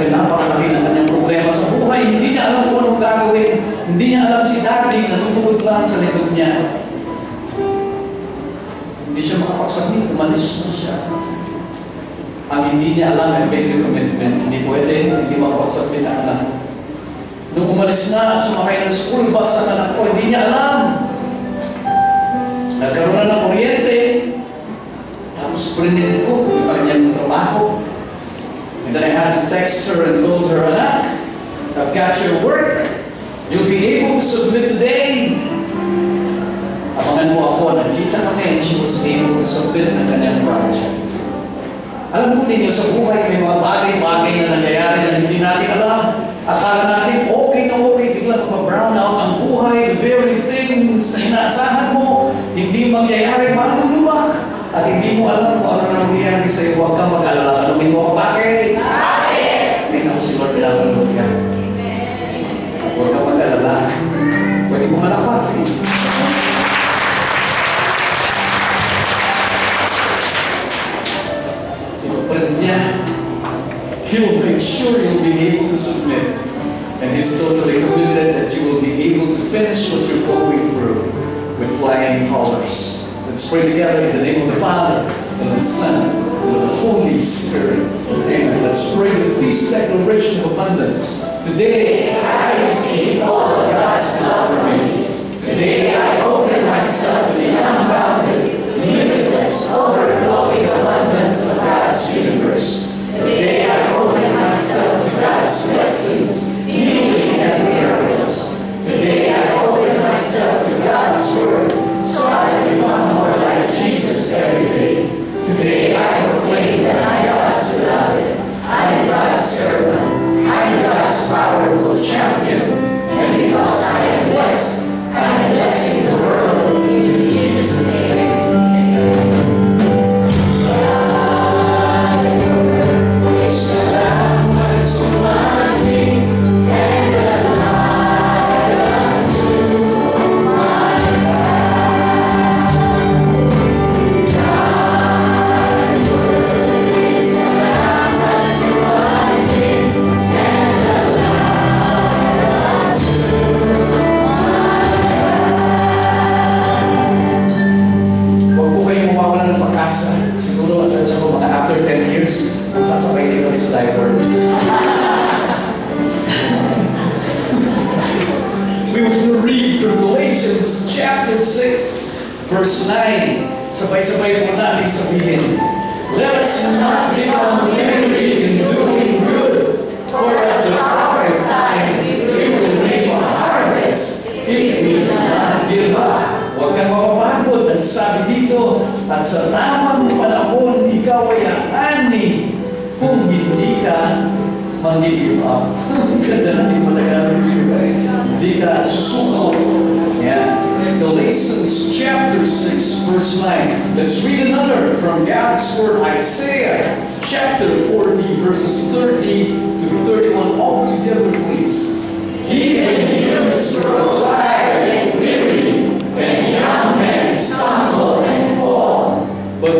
Ako talaga napakalaki ng kanyang problema sa buhay. Hindi niya alam kung anong gagawin. Hindi niya alam si daddy na tutugod lang sa likod niya. Hindi siya makapagsabi, umalis na siya. Ang hindi niya alam ay make a commitment. Hindi pwede, hindi makapagsabi na anak. Nung umalis na at sumakay ng school bus sa anak ko, hindi niya alam. Nagkaroon na ng kuryente. Tapos printed ko yung kanyang trabaho. And then I had to text her and told her, anak, I've got your work. You'll be able to submit today. Abangan mo ako, nagkita kami and she was able to submit ang kanyang project. Alam po ninyo, sa buhay may mga bagay-bagay na nangyayari na hindi natin alam. Akala natin, okay na okay, biglang ma-brown out ang buhay, the very things na inaasahan mo, hindi mangyayari, malulubak. At hindi mo alam kung ano nangyayari sa iyo, huwag kang mag-alala. Tanungin mo ako, bakit? Bakit? Tingnan mo si Lord, pinapanood ka. Huwag kang mag-alala. Pwede mo malakpan, sige. Niya. He'll make sure you'll be able to submit. And He's totally committed that you will be able to finish what you're going through with flying colors. Let's pray together in the name of the Father, and the Son, and the Holy Spirit. Amen. Let's pray with this declaration of abundance. Today, I receive all of God's love for me. Today, I open myself to the unbounded, limitless, overflowing abundance of God's universe. Today, I open myself to God's blessings, powerful champion. And because I am blessed, I'm blessing verse 9. Sabay-sabay po natin sabihin, Let us not become weary in doing good, for at the proper time we will reap a harvest if we do not give up. Huwag kang mapapagod. At sabi dito, at sa tamang panahon, ikaw ay ani kung hindi ka mag-give up. Ang ganda natin malagamit yun. Hindi ka susuko. Yeah. Galatians chapter 6, verse 9. Let's read another from God's Word, Isaiah chapter 40, verses 30 to 31. All together, please. Even youths grow tired and weary, and young men stumble and fall. But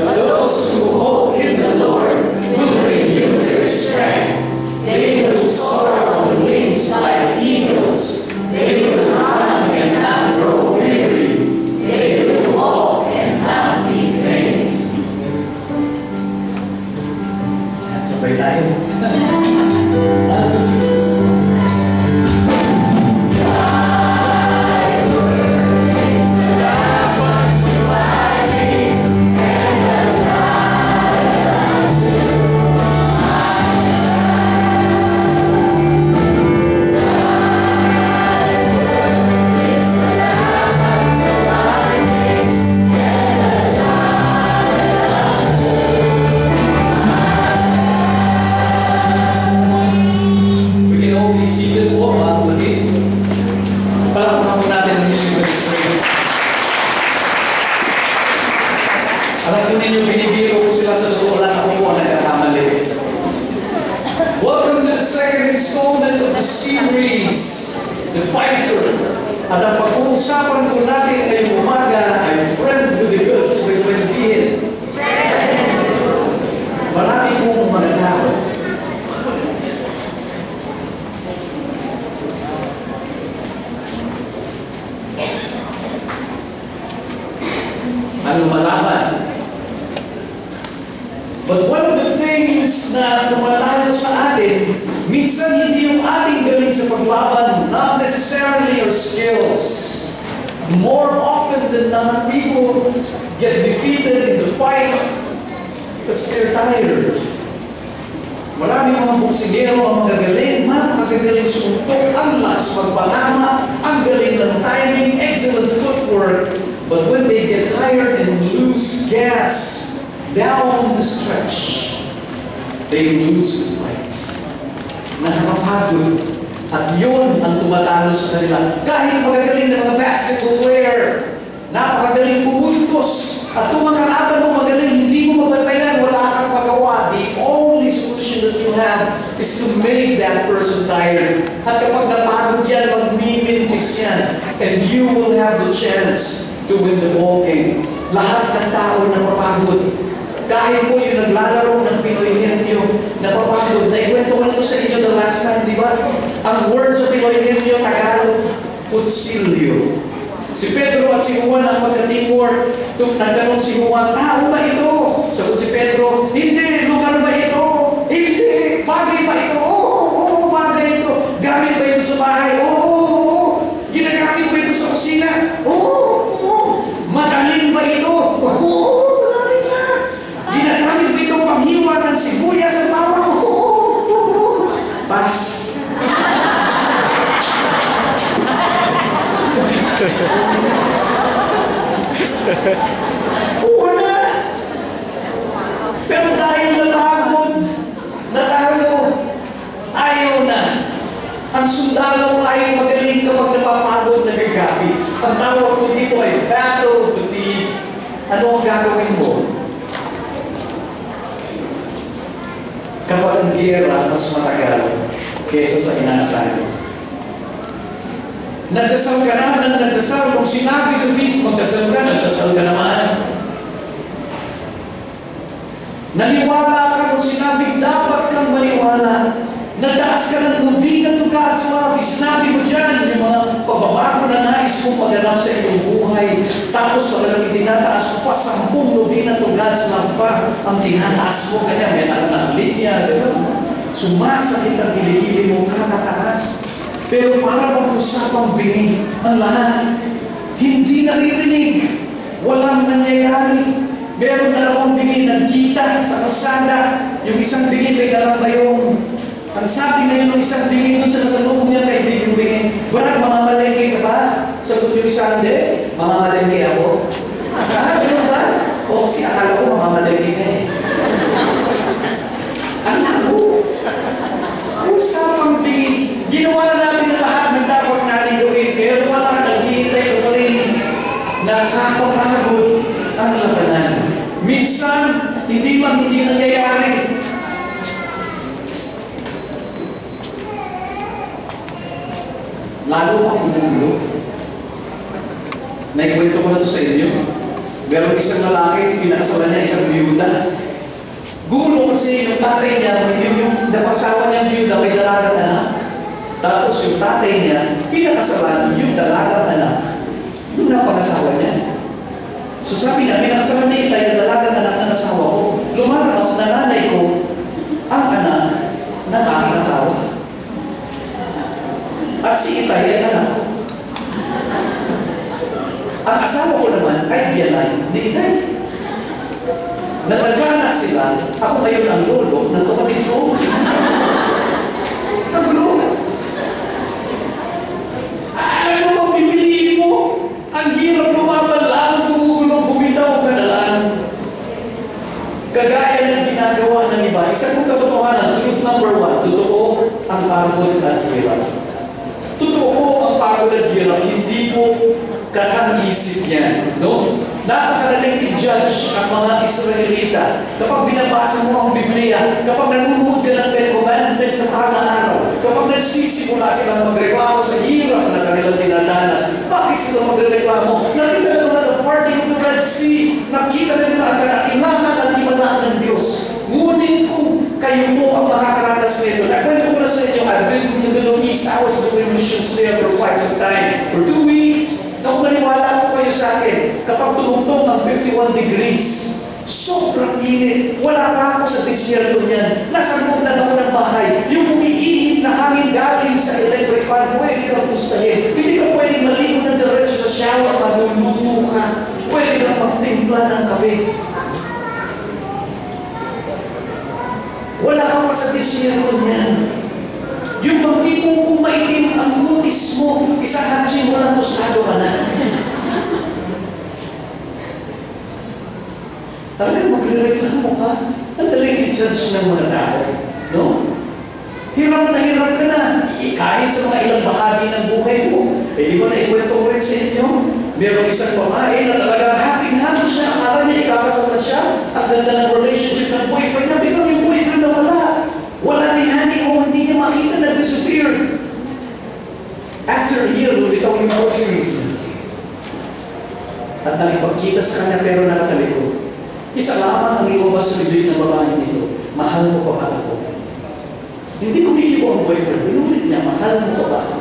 magagaling suntok, ang lakas magpalama, ang galing ng timing, excellent footwork. But when they get tired and lose gas down the stretch, they lose fight. Nakakapagod. At yun ang tumatalo sa kanila. Kahit magagaling na mga basketball player, napakagaling pumuntos. At kung mga kalaban mo magaling, hindi mo mabatayan, wala kang magawa. The only solution that you have is to make that person tired. At kapag napagod yan, magmimintis yan. And you will have the chance to win the ball game. Lahat ng tao na mapagod, kahit po yung naglalaro ng Pinoy Henyo, napapagod, naikwento ko na ito sa inyo the last time, di ba? Ang word sa Pinoy Henyo, Tagalog, kutsilyo. Si Pedro at si Juan ang magka-teamwork. Nagtanong si Juan, tao ba ito? Sagot si Pedro, hindi, lugar ba ito? Hindi, bagay ba ito? Oo, oo, bagay ito. Gamit ba ito sa bahay? Oo, oo, oo. Ginagamit ba ito sa kusina? Oo, oo. Madaling ba ito? Oo, madaling na. Ginagamit ba ito panghiwa ng sibuyas at bawang? Oo, oo, oo. Pass. Wala. Pero dahil napagod, natalo, ayaw na. Ang sundalo ay magaling kapag napapagod na gagabi. Ang tawag ko dito ay battle fatigue. Ano ang gagawin mo? Kapag ang gera mas matagal kesa sa inaasahan. Nagdasal ka na, nang nagdasal. Kung sinabi sa feast, magdasal ka, nagdasal ka naman. Naniwala ka kung sinabi, dapat kang maniwala. Nagdaas ka ng lubigan to God's love. Sinabi mo dyan, yung mga pababago na nais mo pagganap sa iyong buhay. Tapos pagganap tinataas mo pa, sampung lubigan to God's love pa ang tinataas mo. Kaya may anak linya, gano'n. Sumasakit ang kilikili mo, kakataas. Pero para mag-usapang binig ang lahat, hindi naririnig, walang nangyayari. Meron dalawang bingin nagkita sa kalsada, yung isang bingin may dalang. Ang sabi ngayon ng isang bingin dun sa nasalubong niya kay Bigong Bingin, Barak, mamamalengke ka ba? Sagot yung isa, hindi. Mamamalengke ako. Ah, ganun ba? O kasi akala ko mamamalengke ka eh. Ang labo. Ginawa na natin ang lahat ng dapat natin gawin, pero wala naghihintay pa rin. Nakakapagod ang labanan. Minsan, hindi man hindi nangyayari. Lalo pa umulo. Naikwento ko na to sa inyo. Meron isang lalaki, pinakasalan niya isang biyuda. Gulo kasi yung tatay niya, yung, yung napasawa niyang biyuda, may dalagang anak. Tapos yung tatay niya, pinakasalan yung dalagang anak. Yung napangasawa niya. So sabi niya, pinakasalan niya itay yung dalagang anak ng asawa ko. Lumalabas na nanay ko ang anak ng aking asawa. At si itay ay anak ko. Ang asawa ko naman ay biyanay ni itay. Nagkagana sila, ako ngayon ang lolo ng kapatid ko. Ang gulo. Ano bang pipiliin mo? Ang hirap lumaban lang, gumugulo, bumitaw ka na lang. Kagaya ng ginagawa ng iba, isa kong katotohanan, truth number one, totoo ang pagod at hirap. Totoo ang pagod at hirap, hindi mo kakang-isip yan. No? Napakalaking i-judge ang mga Israelita. Kapag binabasa mo ang Biblia, kapag nanonood ka ng Ten Commandments sa araw-araw, kapag nagsisimula silang magreklamo sa hirap na kanilang dinadanas, bakit sila magreklamo? Nakita nila the parting of the Red Sea, nakita nila ang kanakinangan at imanaan ng Diyos. Ngunit kung kayo po ang makakaranas nito, nakwento ko na sa inyo, I've been to the Middle East, I was doing missions there for quite some time, for two weeks, nung maniwala ko kayo sa akin, kapag tumungtong ang 51 degrees, sobrang init. Wala pa ako sa disyerto niyan. Nasa na ako ng bahay. Yung umiihip na hangin galing sa electric fan, pwede kang gustahin. Hindi ka pwede maligo ng diretso sa shower, maluluto ka. Pwede kang magtimpla ng kape. Wala kang pa sa disyerto niyan. Yung magtipong kung maitim ang kutis mo, isang hatsin mo lang tostado ka na. Talagang magre-reklamo ka. Ang daling i-judge ng mga tao. No? Hirap na hirap ka na. I- Kahit sa mga ilang bahagi ng buhay mo. Eh, di ba na ikwento ko rin sa inyo? Merong isang babae na talaga happy-happy siya. Akala niya ikakasal na siya. Ang ganda ng relationship ng boyfriend na biglang yung boyfriend na wala. Wala ni Honey o hindi niya makita na disappear. After a year, lumitaw yung boyfriend. At nakipagkita sa kanya pero nakatalikod. Isa lamang ang lumabas sa bibig ng babae nito. Mahal mo pa ba ako? Hindi ko ang boyfriend. Binulit niya, mahal mo pa ba ako?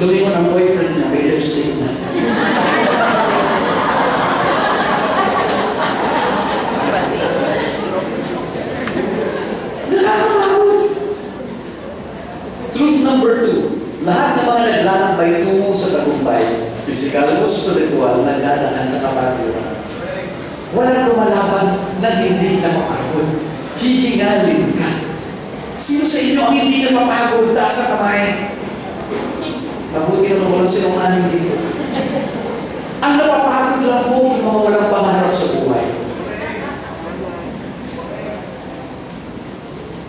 Lumingon ang boyfriend niya, may lipstick na. Number two. Lahat ng mga naglalakbay tungo sa tagumpay, physical o spiritual, nagdadaan sa kapatiran. Walang lumalaban na hindi na mapagod. Hihingalin ka. Sino sa inyo ang hindi na mapagod taas sa kamay? Mabuti naman walang sinungaling dito. Ang napapagod lang po yung mga walang pangarap sa buhay.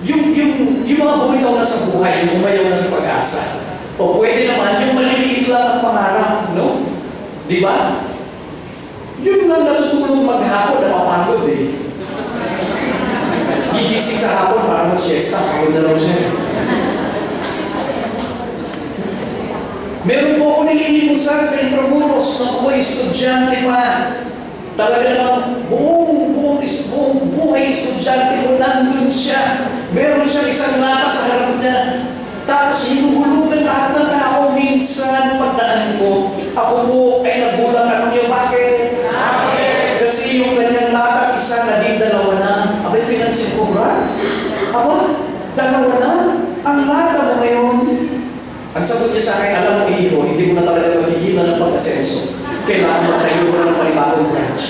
Yung, yung, yung mga bumitaw na sa buhay, umayaw na sa pag-asa. O pwede naman yung maliliit lang ang pangarap, no? Di ba? Yun lang natutulong maghapon na mapagod eh. Gigising sa hapon para mag-siesta, pagod na raw siya. Meron po ako nililimusan sa Intramuros na ako'y estudyante pa. Talaga namang buong, buong, buong buhay estudyante ko nandun siya. Meron siyang isang lata sa harap niya. Tapos hinuhulugan lahat ng tao minsan pagdaan ko. Ako po ay nagulang ano niyo, bakit? Kasi yung kanyang lata, isa na di dalawa na. Abay, pinansin ko, bra? Aba, dalawa na? Ang lata mo ngayon. Ang sagot niya sa akin, alam mo, iho, hindi mo na talaga magigilan ng pag-asenso. Kailangan mo ng branch.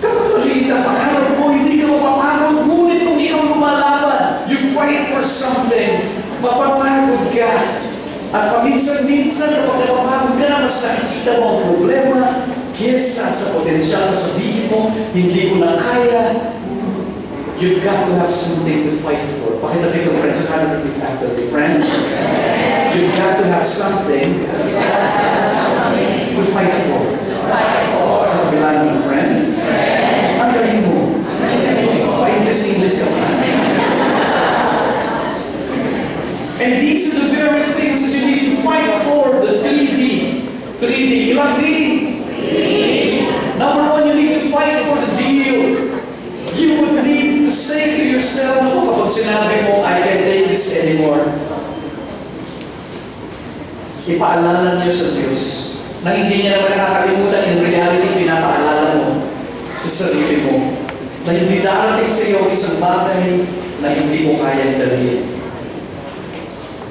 Mo, hindi ka. Ngunit kung ikaw lumalaban, you fight for something, mapapagod ka. At paminsan-minsan, kapag napapagod ka na, mas nakikita mo ang problema, kesa sa potensyal sa sabihin mo, hindi ko na kaya, you've got to have something to fight for. Pakitabi ko, friends, sa kanan repeat after me. Friends, you've to have something to fight for. Sa kabila ng friend, ang galing mo. Pa-English-English ka pa. And these are the very things that you need to fight for, the 3D. 3D. You Ilang D? Number one, you need to fight for the deal. You would need to say to yourself, kapag sinabi mo, I can't take this anymore. Ipaalala niyo sa Diyos na hindi niya naman nakakalimutan in reality, pinapaalala mo sa sarili mo na hindi darating sa iyo ang isang bagay na hindi mo kayang dalhin.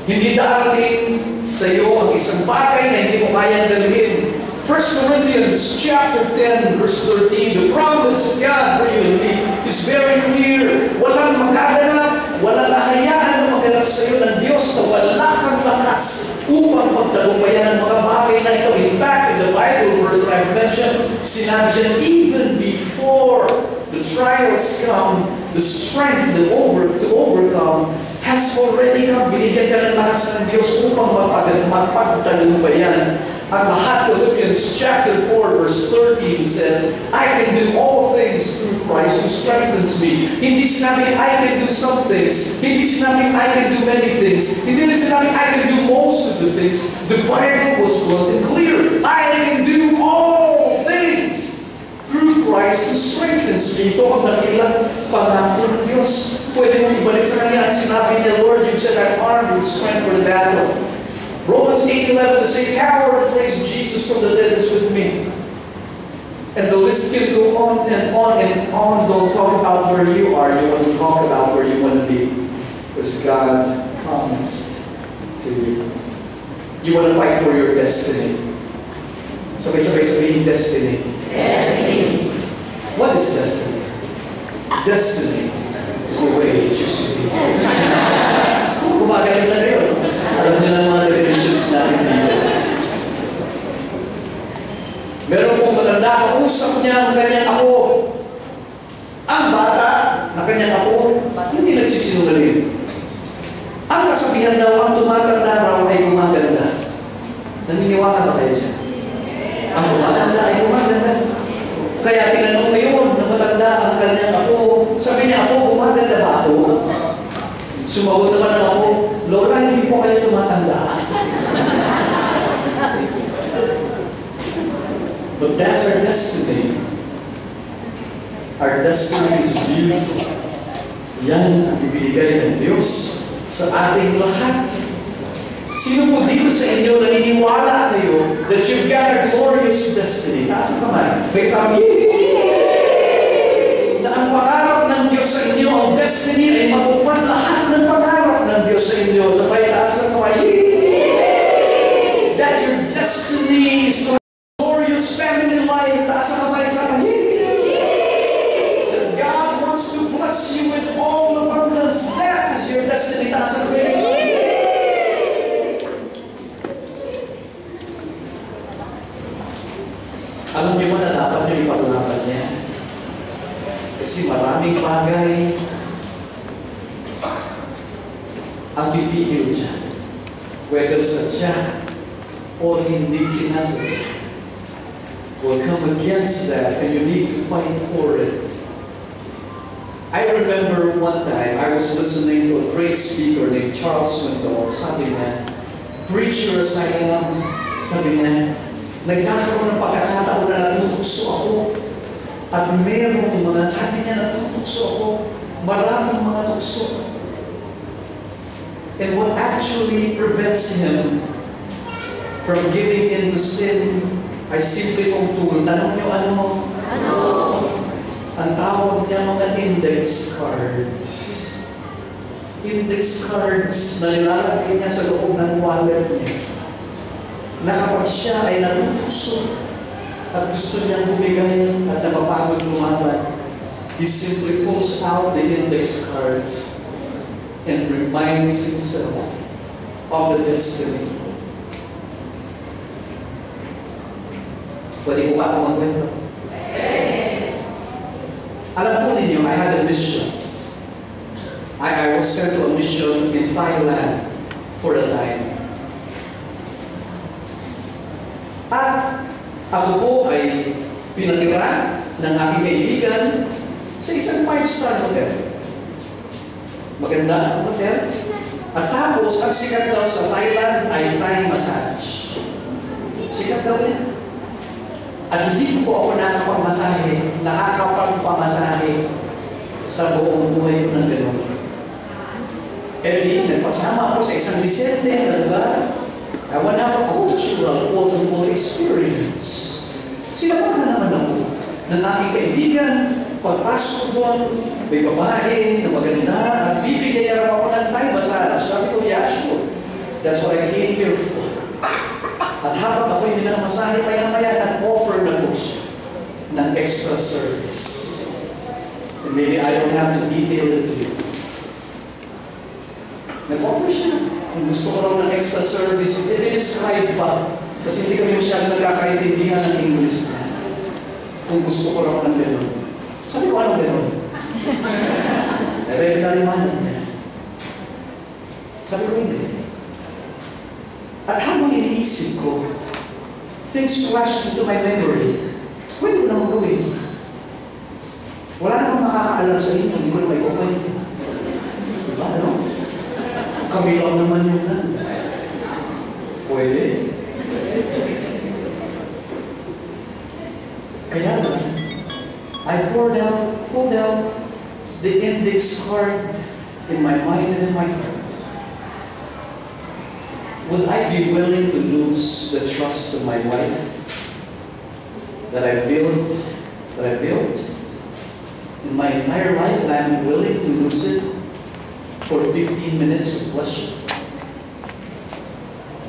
Hindi darating sa iyo ang isang bagay na hindi mo kayang dalhin. 1 Corinthians chapter 10 verse 13, the promise of God for you and me is very clear. Walang magaganap, walang ahayaan na maganap sa iyo ng Diyos na wala kang lakas upang pagtagumpayan ang mga bagay na ito. In fact, in the Bible verse that I've mentioned, sinabi dyan, even before the trials come, the strength to, over, to overcome has already come. Binigyan ka ng lakas ng Diyos upang mapag- mapagtagumpayan the lahat. Philippians chapter 4 verse 13 says, I can do all things through Christ who strengthens me. Hindi sinabing I can do some things. Hindi sinabing I can do many things. Hindi sinabing I can do most of the things. The Bible was full and clear. I can do all things through Christ who strengthens me. Ito ang dakilang pangako ng Diyos. Pwede mong ibalik sa Kanya ang sinabi niya, Lord, you said I'm armed with strength for the battle. Romans 8:11 the same power that raised Jesus from the dead is with me. And the list can go on and on and on. Don't talk about where you are. You want to talk about where you want to be. Because God promised to you. You want to fight for your destiny. Sabay-sabay sabihin, destiny. Destiny. What is destiny? Destiny is the way you choose to be. Gumagaling na kayo. Alam niyo na Meron pong matanda, kausap niya ang kanyang apo. Ang bata na kanyang apo, hindi nagsisinungaling. Ang kasabihan daw, ang tumatanda raw ay gumaganda. Naniniwala ba kayo dyan? Ang tumatanda ay gumaganda. Kaya tinanong ngayon ng matanda ang kanyang apo. Sabi niya, apo, gumaganda ba ako? Sumagot naman apo, Lola, hindi po kayo tumatanda. That's our destiny. Our destiny is beautiful. Yan ang ibinigay ng Diyos sa ating lahat. Sino po dito sa inyo naniniwala kayo that you've got a glorious destiny? Taas ang kamay. May sabi, na ang pangarap ng Diyos sa inyo, ang destiny ay matupad lahat ng pangarap ng Diyos sa inyo. Sabay taas ng kamay! That your destiny is to have a glorious family life. Taas ang kamay. Sabi, "Yay!" That God wants to bless you with all abundance. That is your destiny. Taas ang kamay. Alam niyo ba na dapat niyo ipaglaban niya? Kasi maraming bagay ang pipigil dyan. Whether sadya o hindi sinasadya. Will come against that and you need to fight for it. I remember one time I was listening to a great speaker named Charles Swindoll. Sabi niya, preacher as I am, sabi niya, nagkakaroon ng pagkakataon na natutukso ako. At merong mga, sabi niya, natutukso ako. Maraming mga tukso. And what actually prevents him from giving in to sin ay simple kong tool. Tanong niyo ano? Ano? Ang tawag niya mga index cards. Index cards na nilalagay niya sa loob ng wallet niya na kapag siya ay natutukso at gusto niyang bumigay at napapagod lumaban, he simply pulls out the index cards and reminds himself of the destiny. Pwede ko pa ako magkwento? Alam po ninyo, I had a mission. I, I was sent to a mission in Thailand for a time. At ako po ay pinatira ng aking kaibigan sa isang five-star hotel. Maganda ang hotel. At tapos, ang sikat daw sa Thailand ay Thai massage. Sikat daw yan. At hindi po ako nakapagmasahe, nakakapagpamasahe sa buong buhay ko ng gano'n. E di, nagpasama ako sa isang Vicente na lugar I want to have a cultural, quote-unquote experience. Sinabahan naman ako ng aking kaibigan, pagpasok doon, may babae na maganda, at bibigyan niya ako ng Thai massage. Sabi ko, yeah. That's what I came here for. At habang ako'y minamasahe, maya-maya, nag-offer na po siya ng extra service. And maybe I don't have to detail it to you. Nag-offer siya. Kung gusto ko raw ng extra service, i-describe pa. Kasi hindi kami masyadong nagkakaintindihan ng English na. Kung gusto ko raw ng gano'n. Sabi ko, anong gano'n? Eh, pinalimanan niya. Sabi ko, hindi. At habang iniisip ko, things flashed into my memory. Pwede ko naman gawin. Wala namang makakaalam sa inyo, hindi ko na may kukwento. Diba, ano? Kami lang naman yun na. Pwede. I down, out, pulled out the index card in my mind and in my heart. would I be willing to lose the trust of my wife that I built, that I built in my entire life, and I'm willing to lose it for 15 minutes of pleasure?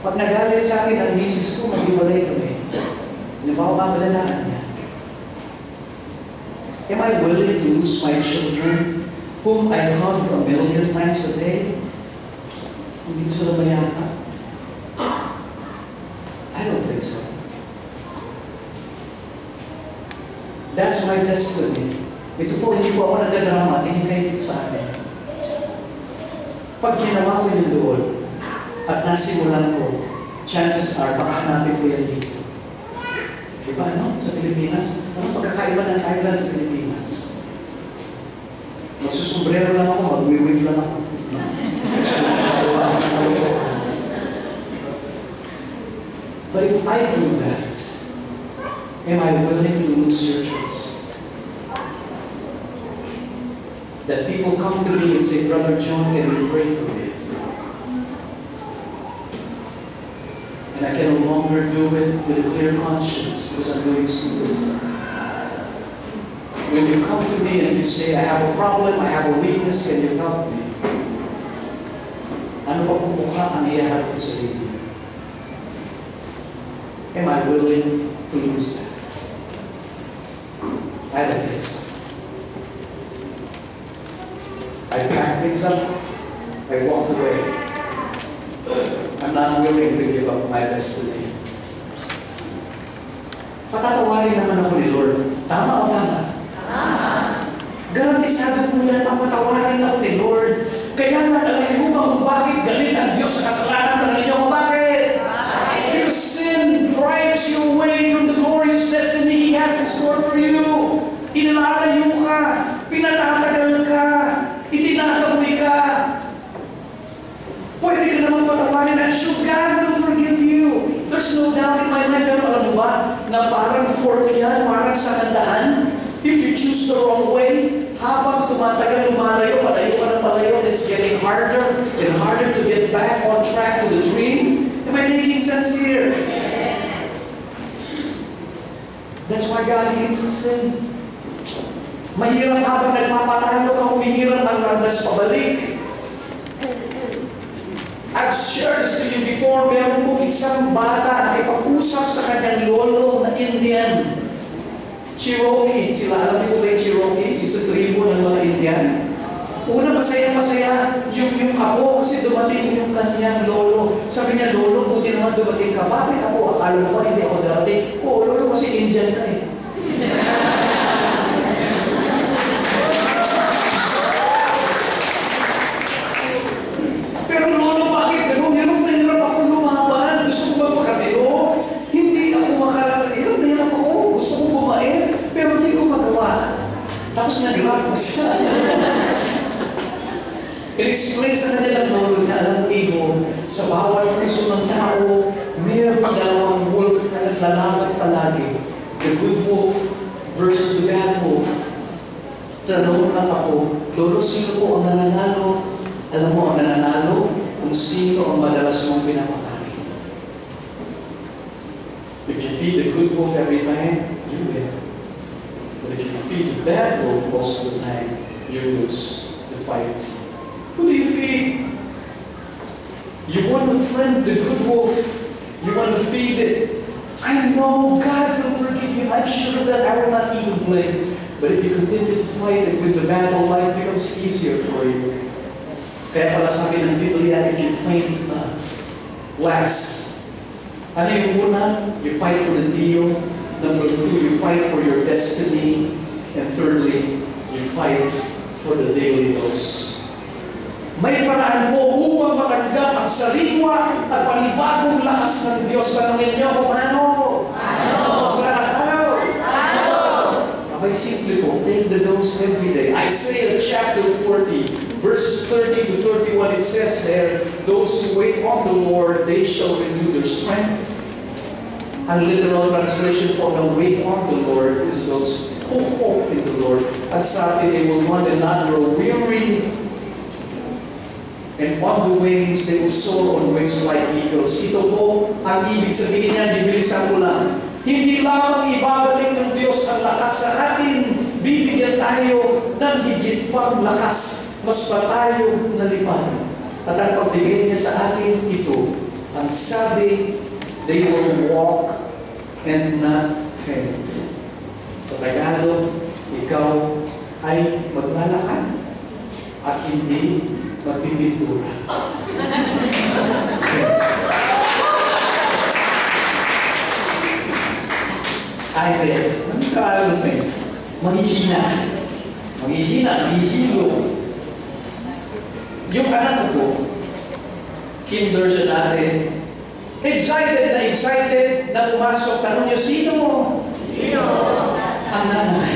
Pag nagalit sa akin ang misis ko, maghiwalay kami. Halimbawa, mabalalaan niya. Am I willing to lose my children whom I hug a million times a day? Hindi ko sila mayaka. I don't think so. That's my destiny. Ito po, hindi po ako nagdadrama. Tingin kayo dito sa akin. Pag ginawa ko yung doon, at nasimulan ko, chances are, baka hanapin ko yan dito. Di ba, ano? Sa Pilipinas? Anong pagkakaiba ng Thailand sa Pilipinas? Lang ako, lang ako. But if I do that, am I willing to lose your trust? That people come to me and say, Brother John, can you pray for me? And I can no longer do it with a clear conscience because I'm doing stupid stuff. When you come to me and you say, I have a problem, I have a weakness, can you help me? Ano pa pong mukha ang iyaharap ko sa inyo? Am I willing to lose that? I don't think so. I pack things up, I walk away. I'm not willing to give up my destiny. Patatawarin naman ako ni Lord. Tama o tama? Garantisado po yan, papatawarin ako ni Lord. Kaya nga, alam niyo ba kung bakit galit ang Diyos sa kasalanan ng inyo? Kung bakit? Because sin drives you away from the glorious destiny He has in store for you. Inalalayo ka, pinatatagal ka, itinataboy ka. Pwede ka naman patawarin and sure God will forgive you. There's no doubt in my mind, pero alam mo ba, na parang fork yan, parang sa handaan. If you choose the wrong way, habang tumatagal, lumalayo, palayo ka ng palayo, it's getting harder and harder to get back on track to the dream. Am I making sense here? That's why God hates sin. Mahirap habang nagpapatalo ka, humihirap ang landas pabalik. I've shared this to you before, meron po isang bata na ipag-usap sa kanyang lolo na Indian. Cherokee, sila alam niyo ba yung Cherokee? Isa tribo ng mga Indian. Una, masaya-masaya yung, yung ako kasi dumating yung kanyang lolo. Sabi niya, lolo, buti naman dumating ka. Bakit ako? Akala mo ba hindi ako darating? Oo, lolo, kasi Indian ka Sino po ang nananalo? Alam mo, ang nananalo kung sino ang madalas mong. If you feed the good wolf every time, you win. But if you feed the bad wolf most of the time, you lose the fight. Who do you feed? You want to friend the good wolf. You want to feed it. I know God will forgive you. I'm sure that I will not even blame. But if you continue to fight it with the battle, life becomes easier for you. Kaya pala sabi ng Biblia, if you faint not, last. Ano yung una? You fight for the deal. Number two, you fight for your destiny. And thirdly, you fight for the daily dose. May paraan po upang matanggap ang sariwa at panibagong lakas ng Diyos. Tanungin niyo kung? Ano? Mas malakas ano? Abay, simple po. The dose every day. Isaiah chapter 40, verses 30 to 31, it says there, Those who wait on the Lord, they shall renew their strength. Ang literal translation oh, po ng wait on the Lord is those who hope in the Lord. At sa they will and not grow weary. And on the wings, they will soar on wings like eagles. Ito po, ang ibig sabihin niya, bibilisan ko lang. Hindi lamang ibabalik ng Diyos ang lakas sa atin, bibigyan tayo ng higit pang lakas. Mas pa tayo nalipad. At ang pagbigay niya sa atin, ito, ang sabi, they will walk and not faint. Sa Tagalog, ikaw ay maglalakad at hindi magpipintura. Ay, hindi. Ano ka faint? Maghihina. Maghihina, maghihilo. Yung anak ko, kinder siya natin. Excited na excited na pumasok. Tanong niyo, sino? Sino? Ang nanay.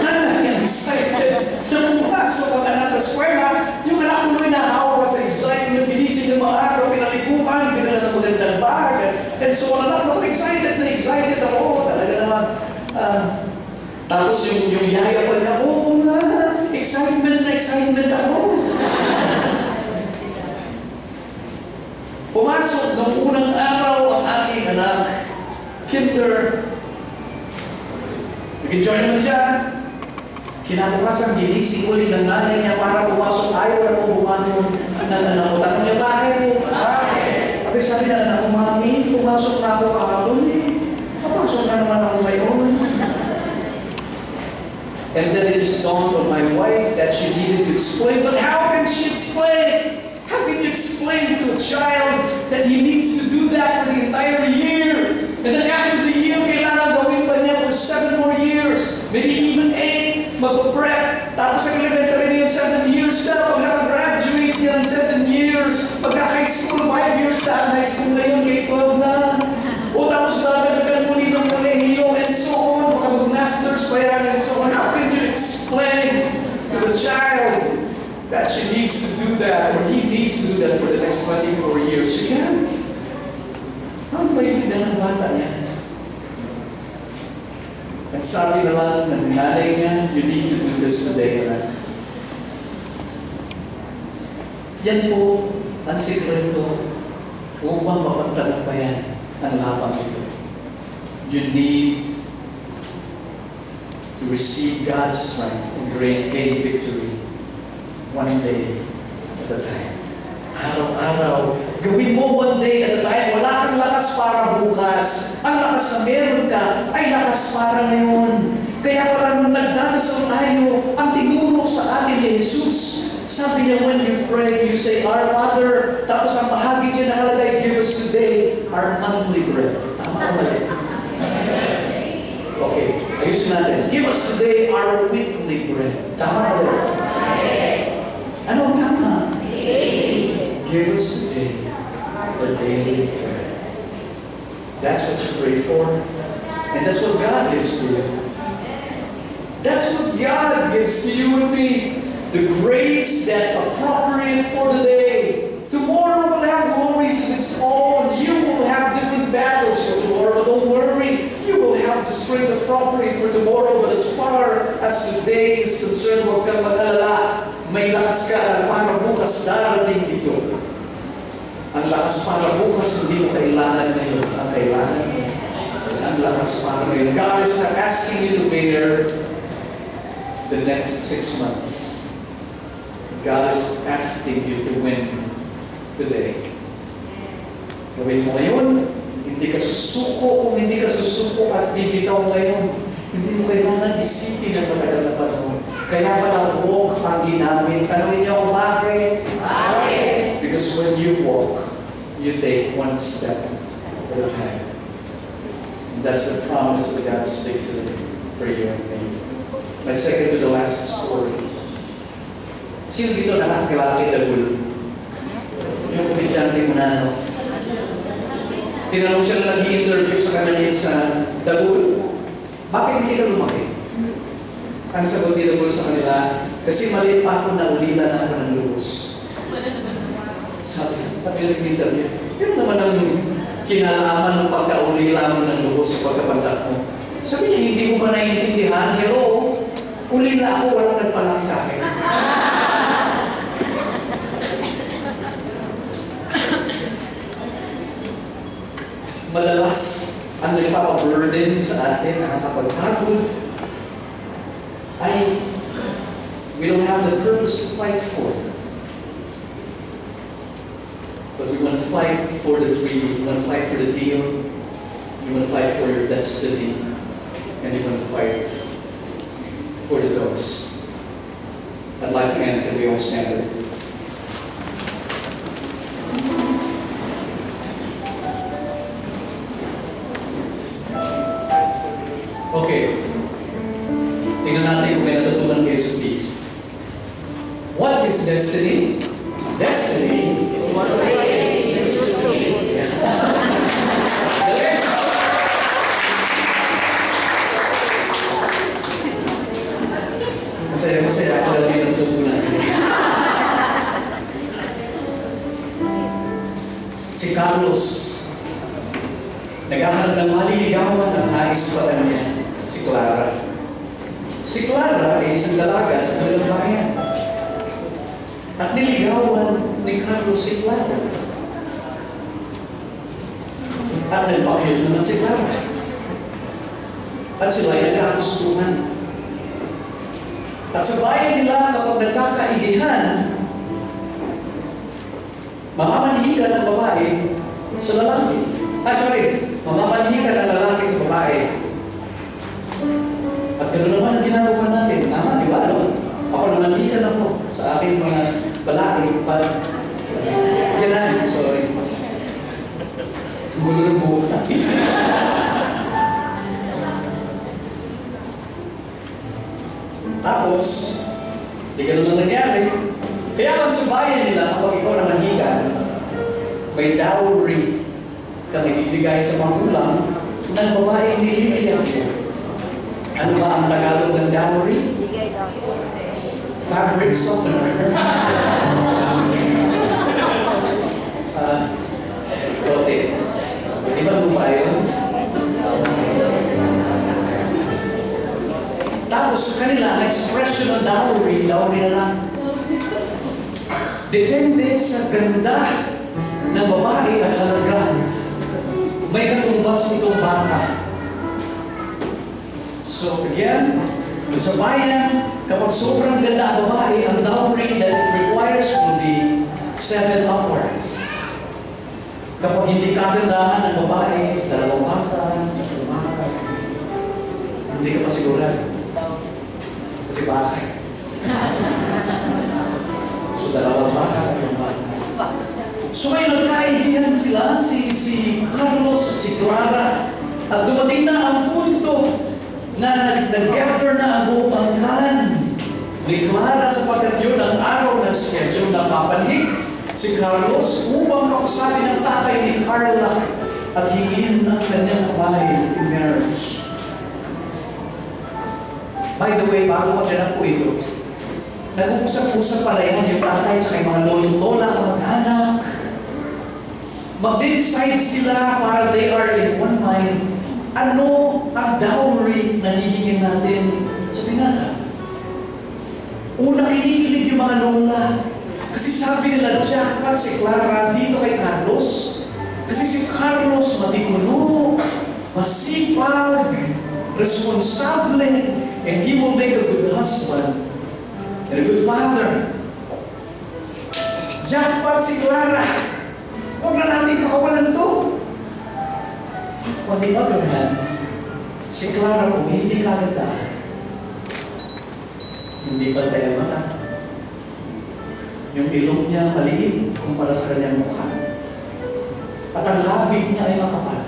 Nanay ang excited na pumasok ang anak sa eskwela. Yung anak ko nahawa sa excitement, binising ng mga araw, pinalikupan, binala ng magandang bag. And so, ang anak ko, excited na excited ako. Tapos yung, yung yaya pa niya, oo nga, excitement na excitement ako. Pumasok ng unang araw ang aking anak, kinder. Nag-enjoy naman siya. Kinabukasan, ginising ulit ng nanay niya para pumasok. Ayaw na bumangon ng ko. Tanong niya, bakit? Bakit? sabi na anak ko, mami, pumasok na ako kahapon eh. Papasok na naman ako ngayon. And then it just dawned on my wife that she needed to explain. But how can she explain? How can you explain to a child that he needs to do that for the entire year? And then after the year, kailangan gawin pa niya for seven more years. Maybe even eight, mag-prep. Tapos sa elementary na yun, seven years na. Pag nakagraduate niya ng seven years, pagka high school, five years na. High school na yun, K-12 na. O tapos dadagdagan muli ng kolehiyo and so on. Baka mag-masters pa yan and so on. How can you explain to the child that she needs to do that or he needs to do that for the next 24 years? She can't. Ano ba yung ng bata niya? At sabi naman ng nanay niya, you need to do this today, anak. Yan po ang sikreto upang mapagtagumpayan ang lapang ito. You need to receive God's strength and gain victory one day at a time. Araw-araw, gawin mo one day at a time. Wala kang lakas para bukas. Ang lakas na meron ka ay lakas para ngayon. Kaya pala nung nagdadasal tayo, ang tinuro sa atin ni Jesus, sabi niya, when you pray, you say, Our Father, tapos ang bahagi dyan nakalagay, give us today our monthly bread. Tama mali? Give us today our weekly bread. Ba? Ano tama? Give us today our daily bread. That's what you pray for. And that's what God gives to you. That's what God gives to you and me. The grace that's appropriate for the day. Tomorrow will have glories of its own. You will have different battles for tomorrow, but don't worry. You will have the strength appropriate for tomorrow. But as far as today is concerned, huwag kang mag-alala. May lakas ka para bukas darating ito. Ang lakas para bukas, hindi mo kailangan ngayon. Ang kailangan ang lakas para ngayon. God is not asking you to bear the next six months. God is asking you to win today. Gawin mo ngayon, hindi ka susuko kung hindi ka susuko at bibitaw ngayon. Hindi mo kailangan isipin ang matagal na panahon. Kaya pala walk ang ginamit. Tanungin niyo kung bakit? Bakit? Because when you walk, you take one step at a time. And that's the promise of God's victory for you and me. My second to the last story. Sino dito nakakilala kay Dagul? Yung komedyante mo na ano? Tinanong siya na nag-interview sa kanya sa Dagul. Bakit hindi ka lumaki? Ang sagot ni Dagul sa kanila, kasi maliit pa ako na ulila na ako ng lubos. Sabi, sabi ng interview, yun naman ang kinalaman ng pagkaulila mo ng lubos sa pagkapandak mo. Sabi niya, hindi mo ba naiintindihan? Pero, ulila ako, walang nagpalaki sa akin. Madalas, ang nagpapaburden sa atin, nakakapagpagod, ay we don't have the purpose to fight for. But we want to fight for the dream, we want to fight for the deal, you want to fight for your destiny, and you want to fight for the dogs. I'd like to end, can we all stand with this? What Gulo ng buhok natin. Tapos, di ganun ang nangyari. Kaya kung sa bayan nila, kapag ikaw na mahigan, may dowry kang ibibigay sa magulang ng babae nililiyak mo. Ano ba ang Tagalog ng dowry? Fabric softener. Ah, Lote. Di ba lupa yun? Tapos sa kanila, expression ng dowry, dowry na lang. Depende sa ganda ng babae at halaga. May katumbas itong baka. So again, dun sa bayan, kapag sobrang ganda ang babae, ang dowry that it requires will be seven upwards. Kapag hindi kagandahan ng babae, dalawang baka, tatlong baka, hindi ka pa sigurado. Kasi baka. So dalawang baka, tatlong baka. So may nagkaibigan sila, si, si Carlos at si Clara, at dumating na ang punto na nag-gather na ang buong angkan ni Clara sapagkat yun ang araw ng schedule na papanhig si Carlos upang kausapin ang tatay ni Carla at hingin ang kanyang kabahay in marriage. By the way, bago ko dyan po ito, nag-uusap-usap pala yun yung tatay at mga lolo-lola, kamag-anak. Mag-decide sila para they are in one mind ano ang dowry na hihingin natin sa binata? Una, kinikilig yung mga lola. Kasi sabi nila, jackpot si Clara dito kay Carlos. Kasi si Carlos matigulo, masipag, responsable, and he will make a good husband and a good father. Jackpot si Clara. Huwag na natin pakawalan to. On the other hand, si Clara kung hindi kaganda, hindi pantay ang mata. Yung ilong niya maliit kumpara sa kanyang mukha. At ang labig niya ay makapal.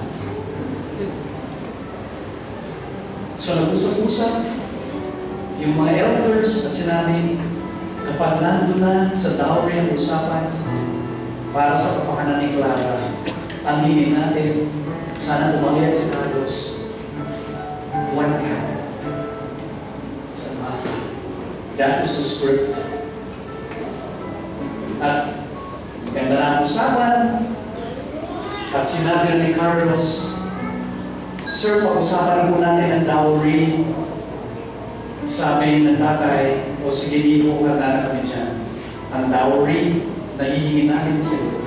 So nag-usap-usap yung mga elders at sinabi, kapag nandun na sa dowry ang usapan para sa kapakanan ni Clara, ang hingin natin sana umakyat si Carlos. One cow. Sa mata. That was the script. Ganda na ang usapan. At sinabi ni Carlos, Sir, pag-usapan po natin ang dowry. Sabi ng tatay, o sige, hiho ka na kami dyan. Ang dowry, nahihingi namin sa'yo.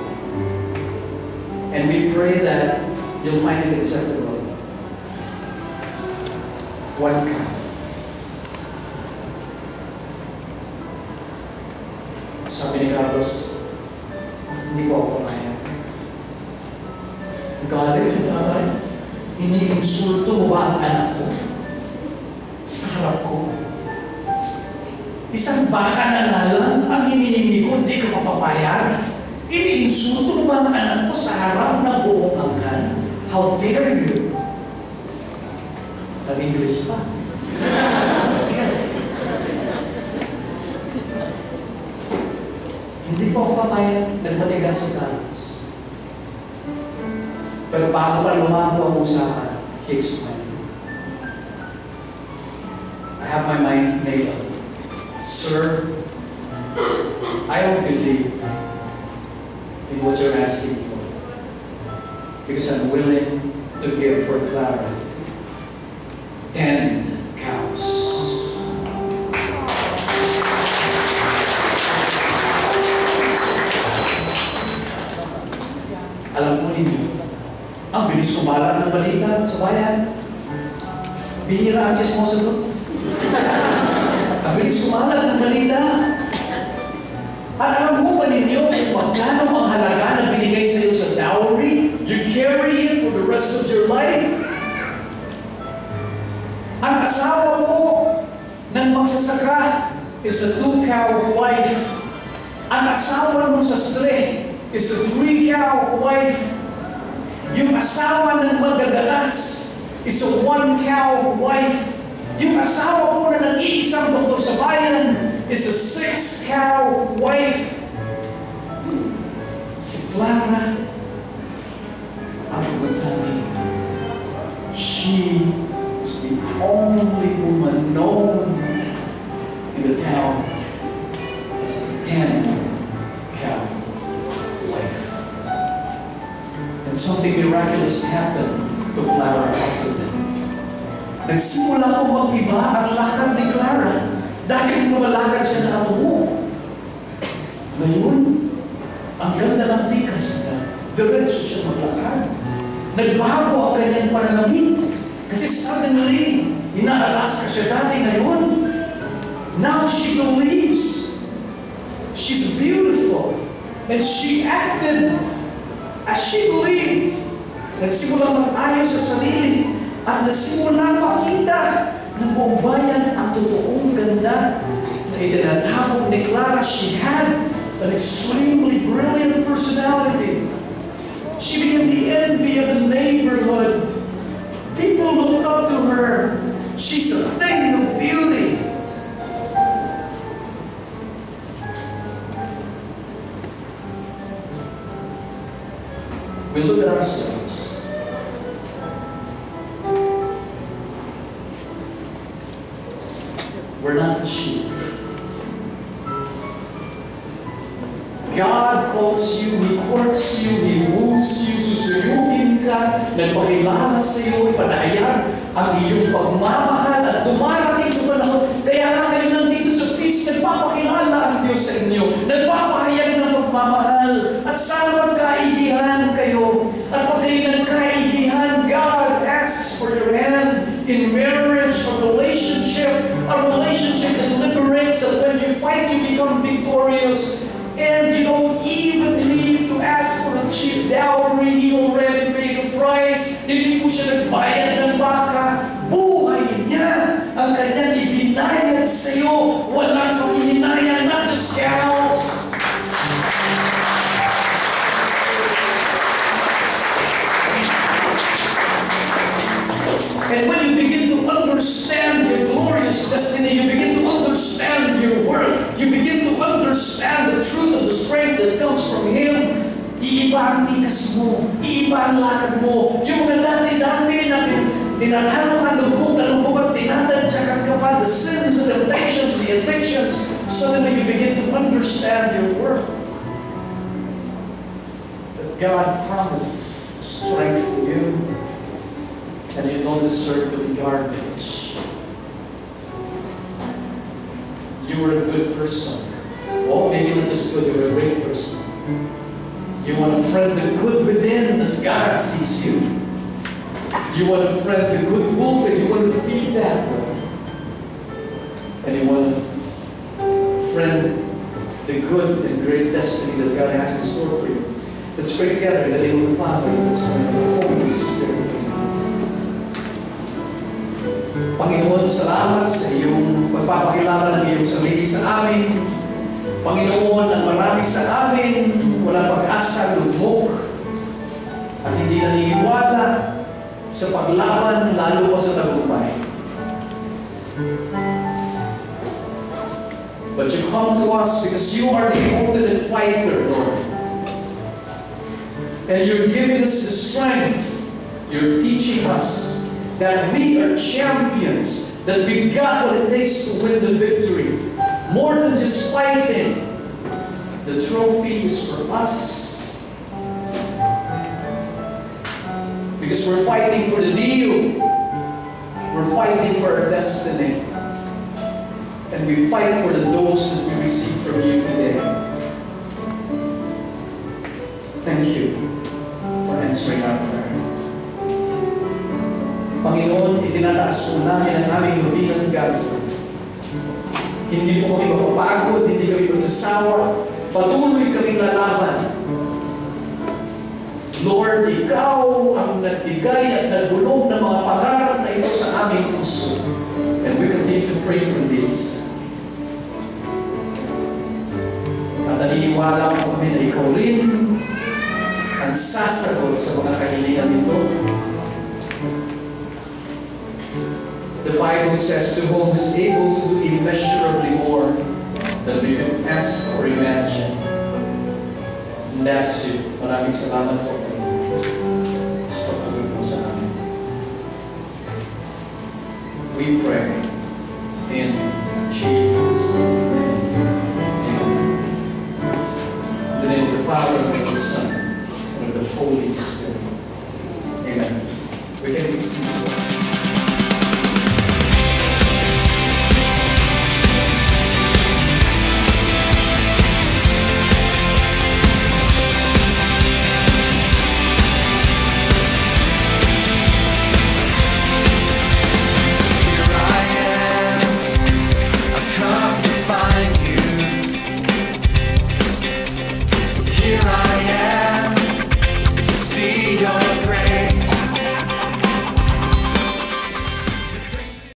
And we pray that you'll find it acceptable. One cup. Ba ang anak ko? Sa harap ko. Isang baka na nga lang ang hinihingi ko, hindi ko mapapayag. Iniinsulto mo ba ang anak ko sa harap ng buong angkan? How dare you? Nag-English pa. Hindi po ako papayag. Nagmatigas si Carlos. Pero bago pa lumabo ang usapan, he explained. I don't believe in what you're asking for. Because I'm willing to give for Clara ten cows. Alam po ninyo, ang bilis kumalat ng balita sa bayan. Bihira ang chismosa doon. ang bilis kumalat ng balita. Magkano ang halaga na binigay sa iyo sa dowry? You carry it for the rest of your life. Ang asawa mo ng magsasaka is a two-cow wife. Ang asawa mo sa stray is a three-cow wife. Yung asawa ng magagalas is a one-cow wife. Yung asawa mo na nag-iisang doktor sa bayan is a six-cow wife. Clara ang. She is the only woman known in the town as the ten-cow wife. And something miraculous happened to Clara after that. Nagsimula po mag-iba ang lakad ni Clara dahil lumalakad siya na mo. Ngayon, ang ganda ng tikas niya, diretso siya maglakad. Nagbago ang kanyang pananamit. Kasi suddenly, inaalas ka siya dati ngayon. Now she believes. She's beautiful. And she acted as she believed. Nagsimula mag-ayos sa sarili at nasimula makita ng buong bayan ang totoong ganda na itinatawag ni Clara. She had an extremely brilliant personality. She became the envy of the neighborhood. People looked up to her. She's a thing of beauty. We look at ourselves. We're not cheap. Calls you, He courts you, He woos you, susuyugin ka, nagpakilala sa iyo, ipanayag ang iyong pagmamahal at dumarating sa panahon. Kaya nga kayo nandito sa feast, nagpapakilala ang Diyos sa inyo, nagpapahayag mo. Yung mga dati-dati na na at the sins, the temptations, the addictions, suddenly you begin to understand your worth. That God promises strength for you and you don't deserve to be garbage. You were a good person. Well, maybe not just good, you were a great person. You want to friend the good within as God sees you. You want to friend the good wolf and you want to feed that one. And you want to friend the good and great destiny that God has in store for you. Let's pray together in the name of the Father, and the Son, and the Holy Spirit. Panginoon, salamat sa iyong pagpapakilala ng iyong sarili sa amin. Panginoon, ang marami sa amin, wala pag-asa, at hindi naniniwala sa paglaban, lalo pa sa tagumpay. But you come to us because you are the ultimate fighter, Lord. And you're giving us the strength. You're teaching us that we are champions, that we got what it takes to win the victory. More than just fighting. The trophy is for us. Because we're fighting for the deal. We're fighting for our destiny. And we fight for the dose that we receive from you today. Thank you for answering our prayers. Panginoon, itinataas po namin ang aming rutinang Gaza. Hindi po kami mapapagod, hindi kami magsasawa. Patuloy kaming lalaban. Lord, Ikaw ang nagbigay at nagbulong ng mga pangarap na ito sa aming puso. And we continue to pray for this. At naniniwala ko kami na Ikaw rin ang sasagot sa mga kahilingan ito. The Bible says to whom is able to do immeasurably more than we can ask or imagine. And that's it. Maraming salamat po. Sa pagpapagod po sa amin. We pray